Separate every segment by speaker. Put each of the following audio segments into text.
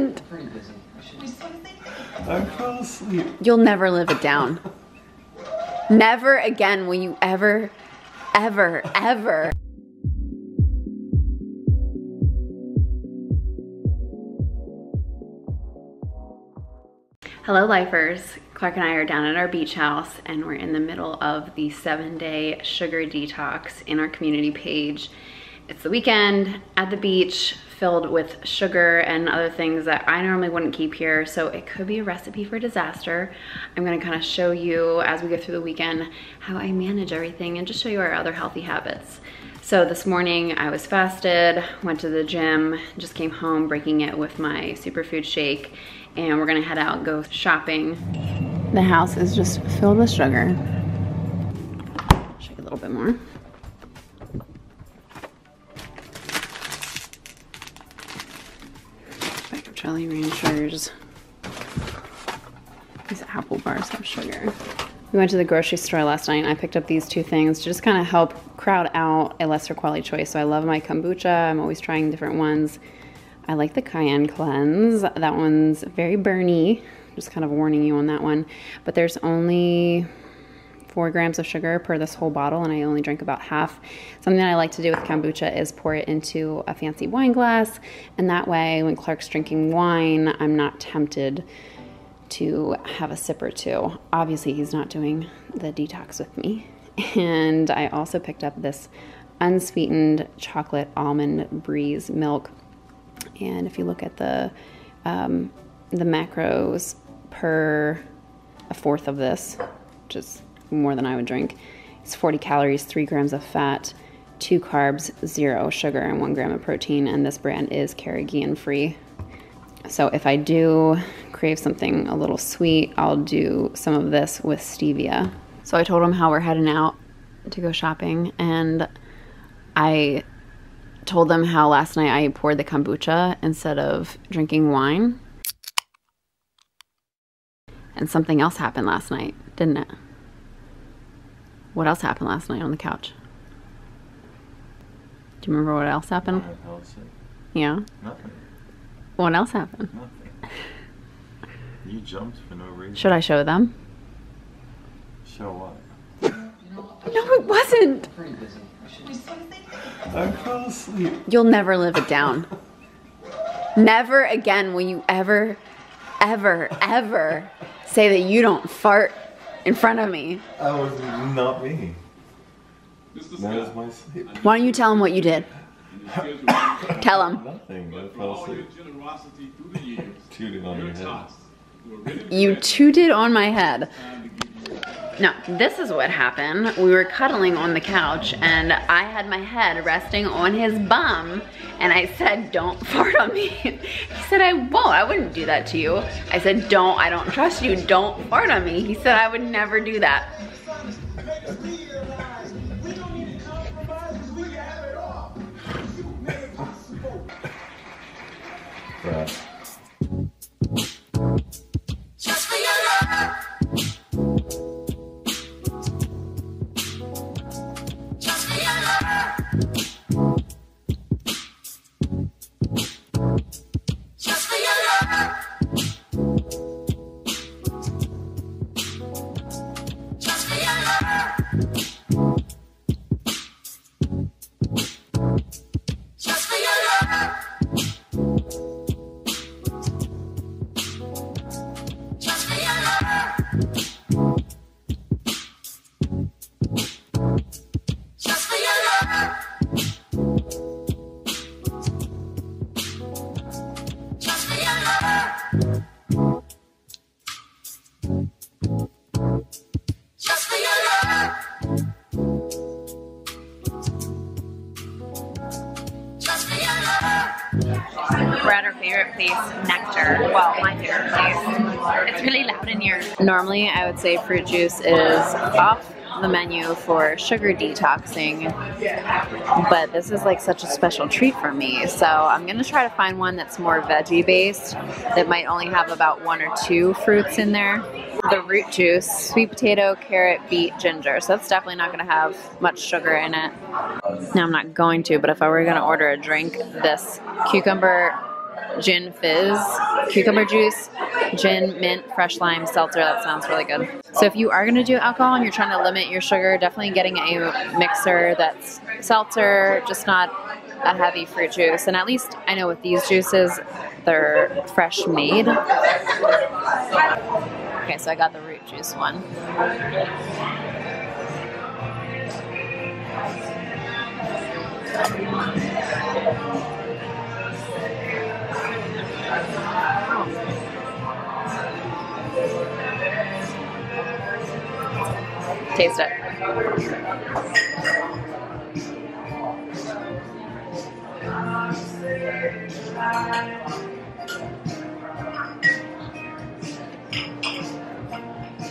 Speaker 1: wasn't.
Speaker 2: I fell asleep.
Speaker 1: You'll never live it down. never again will you ever, ever, ever. Hello lifers, Clark and I are down at our beach house and we're in the middle of the seven day sugar detox in our community page. It's the weekend at the beach filled with sugar and other things that I normally wouldn't keep here so it could be a recipe for disaster. I'm gonna kind of show you as we go through the weekend how I manage everything and just show you our other healthy habits. So this morning I was fasted, went to the gym, just came home breaking it with my superfood shake and we're gonna head out and go shopping. The house is just filled with sugar. Shake a little bit more. Jolly Ranchers. These apple bars have sugar. We went to the grocery store last night and I picked up these two things to just kind of help crowd out a lesser quality choice. So I love my kombucha. I'm always trying different ones. I like the Cayenne Cleanse. That one's very burny. Just kind of warning you on that one. But there's only four grams of sugar per this whole bottle and I only drink about half. Something that I like to do with kombucha is pour it into a fancy wine glass and that way when Clark's drinking wine, I'm not tempted to have a sip or two. Obviously he's not doing the detox with me. And I also picked up this unsweetened chocolate almond breeze milk and if you look at the um, the macros per a fourth of this, which is more than I would drink, it's 40 calories, three grams of fat, two carbs, zero sugar, and one gram of protein. And this brand is Carrageenan free. So if I do crave something a little sweet, I'll do some of this with stevia. So I told him how we're heading out to go shopping, and I told them how last night I poured the kombucha instead of drinking wine. And something else happened last night, didn't it? What else happened last night on the couch? Do you remember what else happened?
Speaker 2: I fell asleep.
Speaker 1: Yeah.
Speaker 2: Nothing.
Speaker 1: What else happened?
Speaker 2: Nothing. You jumped for no reason.
Speaker 1: Should I show them?
Speaker 2: Show what?
Speaker 1: No, it wasn't.
Speaker 2: I fell asleep.
Speaker 1: You'll never live it down. Never again will you ever, ever, ever say that you don't fart in front of me.
Speaker 2: I was not me. That was my sleep.
Speaker 1: Why don't you tell him what you did? Tell him.
Speaker 2: Nothing. I fell asleep. Tooted on your head.
Speaker 1: You tooted on my head. No, this is what happened. We were cuddling on the couch and I had my head resting on his bum and I said, don't fart on me. He said, I won't, I wouldn't do that to you. I said, don't, I don't trust you, don't fart on me. He said, I would never do that. We're at our favorite place, Nectar. Well, my favorite place. It's really loud in here. Normally, I would say fruit juice is off the menu for sugar detoxing, but this is like such a special treat for me. So I'm gonna try to find one that's more veggie based, that might only have about one or two fruits in there. The root juice, sweet potato, carrot, beet, ginger. So that's definitely not gonna have much sugar in it. Now I'm not going to, but if I were gonna order a drink, this cucumber gin fizz, cucumber juice, gin, mint, fresh lime, seltzer. That sounds really good. So if you are going to do alcohol and you're trying to limit your sugar, definitely getting a mixer that's seltzer, just not a heavy fruit juice. And at least I know with these juices, they're fresh made. Okay, so I got the root juice one. Taste it.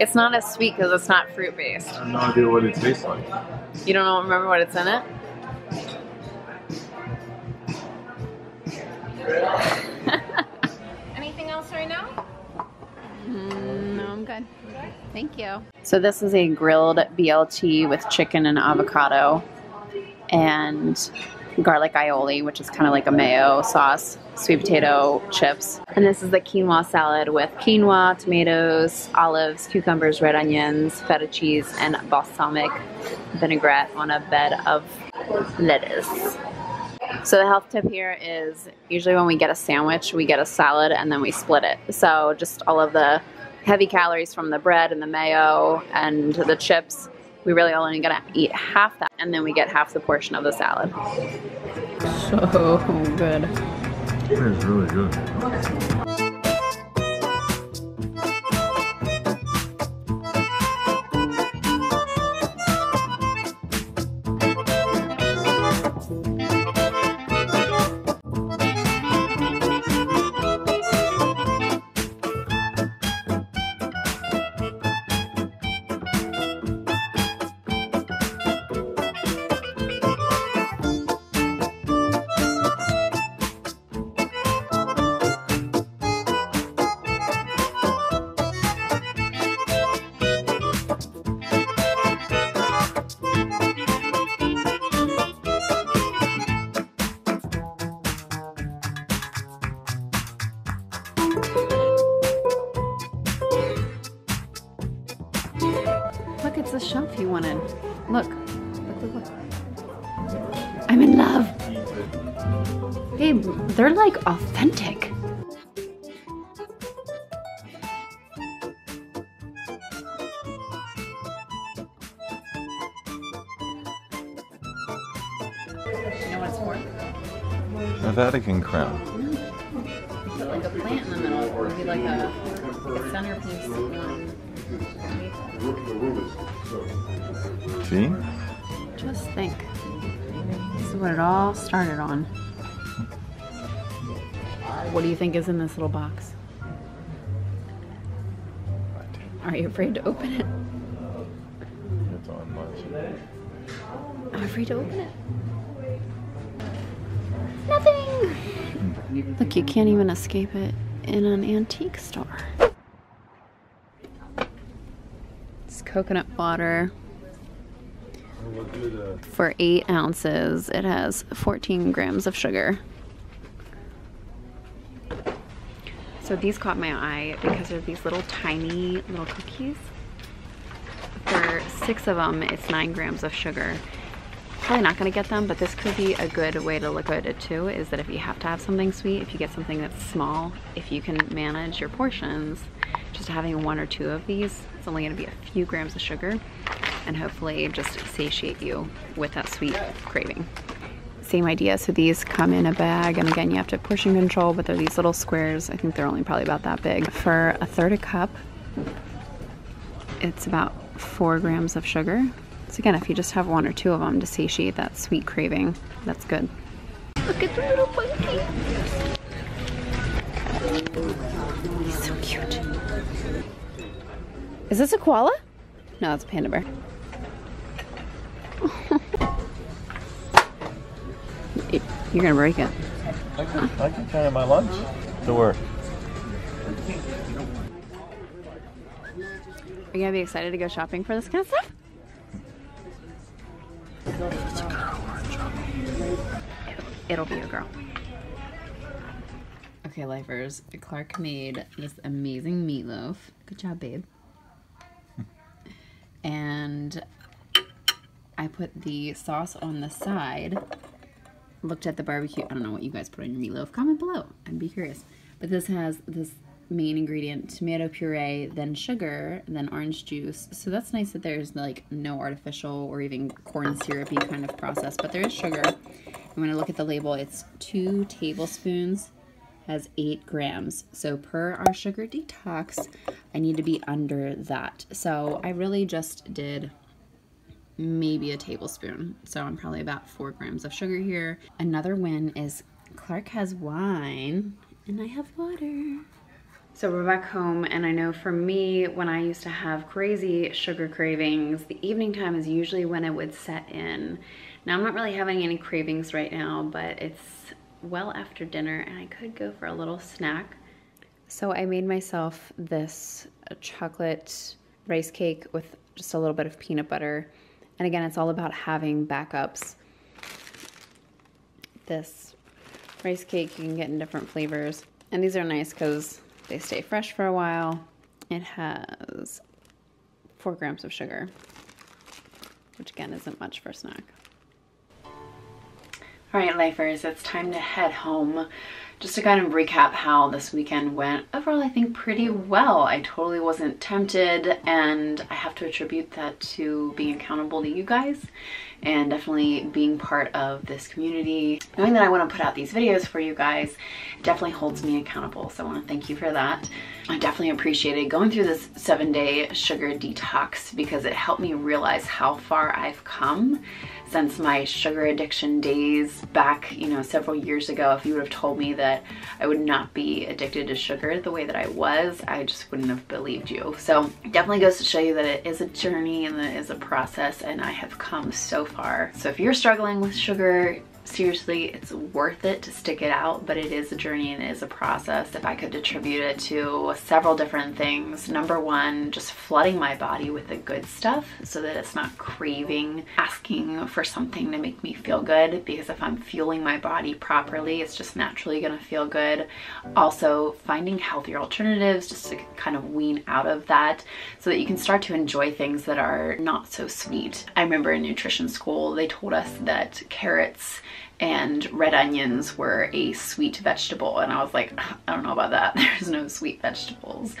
Speaker 1: It's not as sweet because it's not fruit based.
Speaker 2: I have no idea what it tastes like.
Speaker 1: You don't know, remember what it's in it?
Speaker 3: Anything else right now?
Speaker 1: Mm, no, I'm good. Thank you. So this is a grilled BLT with chicken and avocado and garlic aioli, which is kind of like a mayo sauce, sweet potato chips. And this is the quinoa salad with quinoa, tomatoes, olives, cucumbers, red onions, feta cheese, and balsamic vinaigrette on a bed of lettuce. So the health tip here is usually when we get a sandwich, we get a salad and then we split it. So just all of the heavy calories from the bread and the mayo and the chips, we really only gonna eat half that and then we get half the portion of the salad. So good.
Speaker 2: It is really good.
Speaker 1: Look, it's the shelf you wanted. Look. Look, look, look. I'm in love. Babe, they're like authentic. You know what it's for?
Speaker 2: A Vatican crown.
Speaker 1: Put like a plant in the middle. It would be like a, like a centerpiece.
Speaker 2: See?
Speaker 1: Just think. This is what it all started on. What do you think is in this little box? Are you afraid to open it?
Speaker 2: It's on much.
Speaker 1: I'm afraid to open it. Nothing! Hmm. Look, you can't even escape it in an antique store. It's coconut water. For eight ounces, it has 14 grams of sugar. So these caught my eye because they're these little tiny little cookies. For six of them, it's nine grams of sugar. Probably not gonna get them, but this could be a good way to look at it too, is that if you have to have something sweet, if you get something that's small, if you can manage your portions, just having one or two of these, it's only gonna be a few grams of sugar and hopefully just satiate you with that sweet craving. Same idea, so these come in a bag, and again, you have to portion control, but they're these little squares. I think they're only probably about that big. For a third a cup, it's about four grams of sugar. So again, if you just have one or two of them to satiate that sweet craving, that's good. Look at the little monkey. He's so cute. Is this a koala? No, it's a panda bear. You're gonna break it.
Speaker 2: I can, I can carry my lunch to work.
Speaker 1: Are you gonna be excited to go shopping for this kind of stuff? It'll, it'll be a girl. Okay, lifers, Clark made this amazing meatloaf. Good job, babe. and I put the sauce on the side. Looked at the barbecue. I don't know what you guys put on your meatloaf. Comment below. I'd be curious. But this has this main ingredient tomato puree then sugar then orange juice so that's nice that there's like no artificial or even corn syrupy kind of process but there is sugar and when i look at the label it's two tablespoons has eight grams. So per our sugar detox i need to be under that. So i really just did maybe a tablespoon. So i'm probably about four grams of sugar here. Another win is clark has wine and i have water. So we're back home and I know for me, when I used to have crazy sugar cravings, the evening time is usually when it would set in. Now I'm not really having any cravings right now, but it's well after dinner and I could go for a little snack. So I made myself this uh, chocolate rice cake with just a little bit of peanut butter. And again, it's all about having backups. This rice cake you can get in different flavors. And these are nice because they stay fresh for a while. It has four grams of sugar, which again isn't much for a snack. All right, lifers, it's time to head home. Just to kind of recap how this weekend went, overall I think pretty well. I totally wasn't tempted and I have to attribute that to being accountable to you guys and definitely being part of this community. Knowing that I want to put out these videos for you guys definitely holds me accountable. So I want to thank you for that. I definitely appreciated going through this seven day sugar detox because it helped me realize how far I've come since my sugar addiction days back, you know, several years ago. If you would have told me that I would not be addicted to sugar the way that I was, I just wouldn't have believed you. So definitely goes to show you that it is a journey and that it is a process and I have come so far. So if you're struggling with sugar, seriously, it's worth it to stick it out, but it is a journey and it is a process. If I could attribute it to several different things, number one, just flooding my body with the good stuff so that it's not craving, asking for something to make me feel good. Because if I'm fueling my body properly, it's just naturally gonna feel good. Also, finding healthier alternatives just to kind of wean out of that so that you can start to enjoy things that are not so sweet. I remember in nutrition school, they told us that carrots and red onions were a sweet vegetable and I was like ah, I don't know about that. There's no sweet vegetables.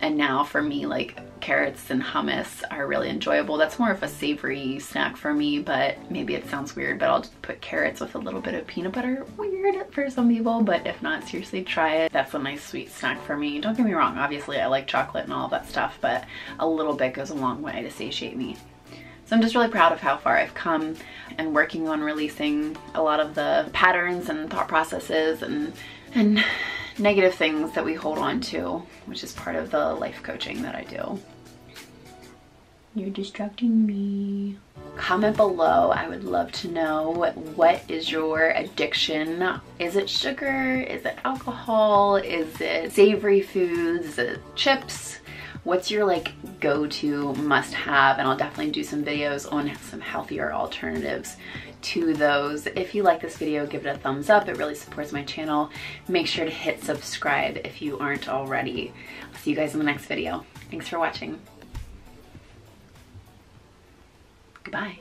Speaker 1: And now for me like carrots and hummus are really enjoyable. That's more of a savory snack for me but maybe it sounds weird but I'll just put carrots with a little bit of peanut butter. Weird for some people but if not seriously try it. That's a nice sweet snack for me. Don't get me wrong obviously I like chocolate and all that stuff but a little bit goes a long way to satiate me so I'm just really proud of how far I've come and working on releasing a lot of the patterns and thought processes and and negative things that we hold on to, which is part of the life coaching that I do. You're distracting me. Comment below. I would love to know what, what is your addiction? Is it sugar? Is it alcohol? Is it savory foods? Is it chips? What's your like go-to must-have and I'll definitely do some videos on some healthier alternatives to those. If you like this video, give it a thumbs up. It really supports my channel. Make sure to hit subscribe if you aren't already. I'll see you guys in the next video. Thanks for watching. Goodbye.